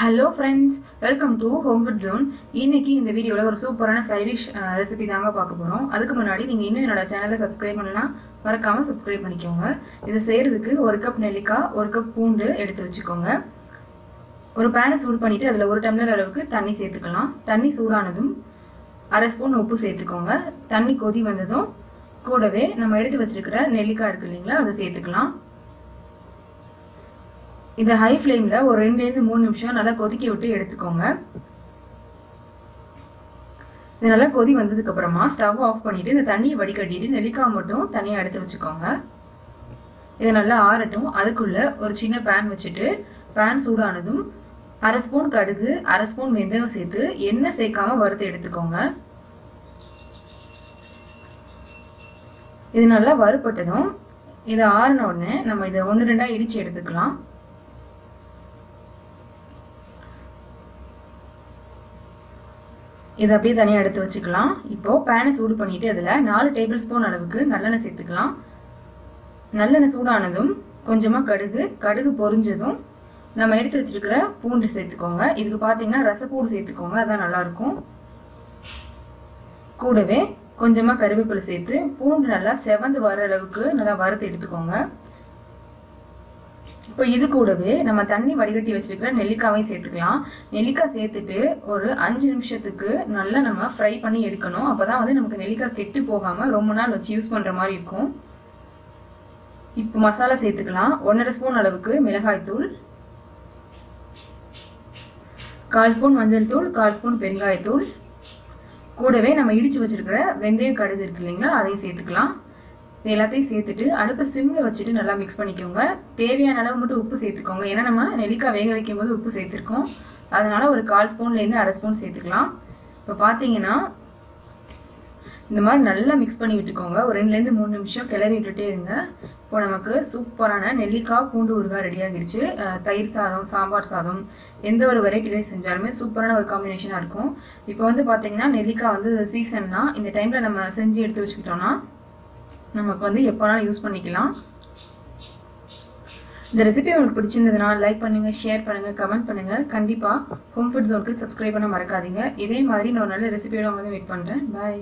Hello friends welcome to home food zone இன்னைக்கு இந்த வீடியோவில் ஒரு சூப்பரான சைடிஷ் ரெசிபி தாங்க பார்க்க போகிறோம் அதுக்கு முன்னாடி நீங்கள் இன்னும் என்னோட சேனலை சப்ஸ்கிரைப் பண்ணலாம் மறக்காமல் சப்ஸ்கிரைப் பண்ணிக்கோங்க. இதை செய்கிறதுக்கு ஒரு கப் நெல்லிக்காய் ஒரு கப் பூண்டு எடுத்து வச்சுக்கோங்க. ஒரு பேனை சூடு பண்ணிவிட்டு அதில் ஒரு டம்ளர் அளவுக்கு தண்ணி சேர்த்துக்கலாம். தண்ணி சூடானதும் அரை ஸ்பூன் உப்பு சேர்த்துக்கோங்க. தண்ணி கொதி வந்ததும் கூடவே நம்ம எடுத்து வச்சிருக்கிற நெல்லிக்காய் இருக்கு இல்லைங்களா அதை சேர்த்துக்கலாம். இதை ஹை ஃப்ளேமில் ஒரு ரெண்டுலேருந்து மூணு நிமிஷம் நல்லா கொதிக்க விட்டு எடுத்துக்கோங்க. இது நல்லா கொதி வந்ததுக்கப்புறமா ஸ்டவ் ஆஃப் பண்ணிவிட்டு இந்த தண்ணியை வடிகட்டிட்டு நெல்லிக்காய் மட்டும் தனியாக எடுத்து வச்சுக்கோங்க. இதை நல்லா ஆறட்டும். அதுக்குள்ளே ஒரு சின்ன பேன் வச்சுட்டு பேன் சூடானதும் அரை ஸ்பூன் கடுகு அரை ஸ்பூன் வெந்தயம் சேர்த்து எண்ணெய் சேர்க்காம வறுத்து எடுத்துக்கோங்க. இது நல்லா வறுப்பட்டதும் இதை ஆறின உடனே நம்ம இதை ஒன்று ரெண்டாக இடித்து எடுத்துக்கலாம். இதை அப்படியே தனியாக எடுத்து வச்சுக்கலாம். இப்போது பேனை சூடு பண்ணிவிட்டு அதில் நாலு டேபிள் ஸ்பூன் அளவுக்கு நல்லெண்ணெய் சேர்த்துக்கலாம். நல்லெண்ணெய் சூடானதும் கொஞ்சமாக கடுகு கடுகு பொரிஞ்சதும் நம்ம எடுத்து வச்சிருக்கிற பூண்டு சேர்த்துக்கோங்க. இதுக்கு பார்த்தீங்கன்னா ரசப்பூடு சேர்த்துக்கோங்க அதான் நல்லாயிருக்கும். கூடவே கொஞ்சமாக கருவேப்பிலை சேர்த்து பூண்டு நல்லா செவந்து வர அளவுக்கு நல்லா வறுத்து எடுத்துக்கோங்க. இப்போ இது கூடவே நம்ம தண்ணி வடிகட்டி வச்சிருக்கிற நெல்லிக்காவையும் சேர்த்துக்கலாம். நெல்லிக்காய் சேர்த்துட்டு ஒரு அஞ்சு நிமிஷத்துக்கு நல்லா நம்ம ஃப்ரை பண்ணி எடுக்கணும். அப்போ தான் வந்து நமக்கு நெல்லிக்காய் கெட்டு போகாமல் ரொம்ப நாள் வச்சு யூஸ் பண்ணுற மாதிரி இருக்கும். இப்போ மசாலா சேர்த்துக்கலாம். ஒன்றரை ஸ்பூன் அளவுக்கு மிளகாய்த்தூள் கால் ஸ்பூன் மஞ்சள் தூள் கால் ஸ்பூன் பெருங்காயத்தூள். கூடவே நம்ம இடித்து வச்சிருக்கிற வெந்தயம் கடுகு இருக்கு இல்லைங்களா அதையும் சேர்த்துக்கலாம். இது எல்லாத்தையும் சேர்த்துட்டு அடுப்பை சிம்மில் வச்சுட்டு நல்லா மிக்ஸ் பண்ணிக்கோங்க. தேவையான அளவு மட்டும் உப்பு சேர்த்துக்கோங்க. ஏன்னா நம்ம நெல்லிக்காய் வேக வைக்கும் போது உப்பு சேர்த்துருக்கோம். அதனால் ஒரு கால் ஸ்பூன்லேருந்து அரை ஸ்பூன் சேர்த்துக்கலாம். இப்போ பார்த்தீங்கன்னா இந்த மாதிரி நல்லா மிக்ஸ் பண்ணி விட்டுக்கோங்க. ஒரு ரெண்டுலேருந்து மூணு நிமிஷம் கிளறி விட்டுட்டே இருங்க. இப்போ நமக்கு சூப்பரான நெல்லிக்காய் பூண்டு ஊறுகாய் ரெடி ஆகிருச்சு. தயிர் சாதம் சாம்பார் சாதம் எந்த ஒரு வெரைட்டி ரைஸ் செஞ்சாலுமே சூப்பரான ஒரு காம்பினேஷனாக இருக்கும். இப்போ வந்து பார்த்தீங்கன்னா நெல்லிக்காய் வந்து சீசன் தான் இந்த டைமில் நம்ம செஞ்சு எடுத்து வச்சுக்கிட்டோம்னா நமக்கு வந்து எப்போனாலும் யூஸ் பண்ணிக்கலாம். இந்த ரெசிபி உங்களுக்கு பிடிச்சிருந்ததுனா லைக் பண்ணுங்கள் ஷேர் பண்ணுங்கள் கமெண்ட் பண்ணுங்கள் கண்டிப்பாக ஹோம் ஃபுட் ஜோனுக்கு சப்ஸ்கிரைப் பண்ண மறக்காதீங்க. இதே மாதிரி நான் ஒரு நல்ல ரெசிபியோட வந்து வெயிட் பண்ணுறேன் பாய்